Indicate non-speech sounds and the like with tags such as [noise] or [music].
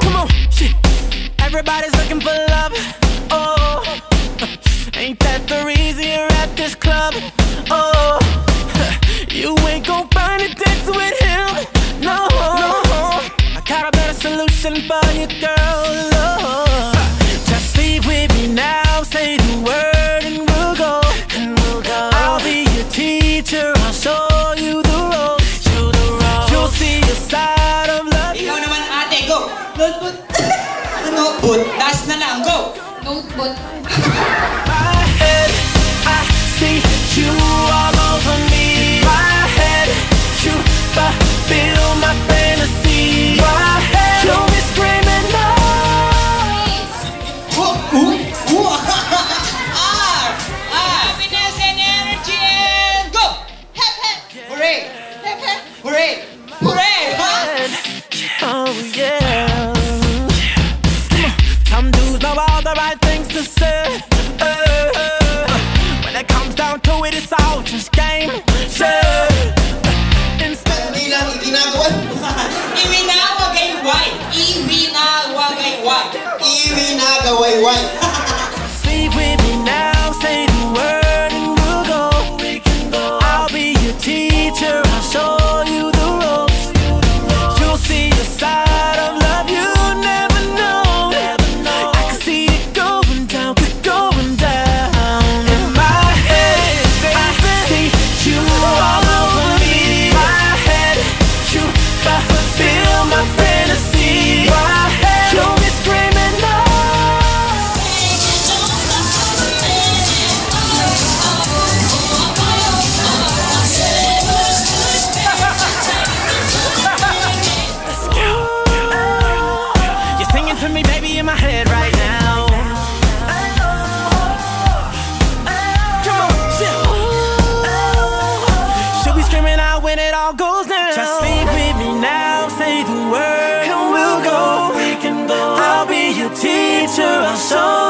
Come on, shit. Everybody's looking for love. Oh, [laughs] ain't that the reason you're at this club? Oh, [laughs] you ain't gon' find a dance with Notebook! [laughs] Notebook! Last na lang, go! Notebook. [laughs] to say. Uh, when it comes down to it, it's all just game. Instead. Hindi. Sleep when it all goes down. Just sleep with me now, say the word, and we'll go. We can go. I'll be your teacher, I'll show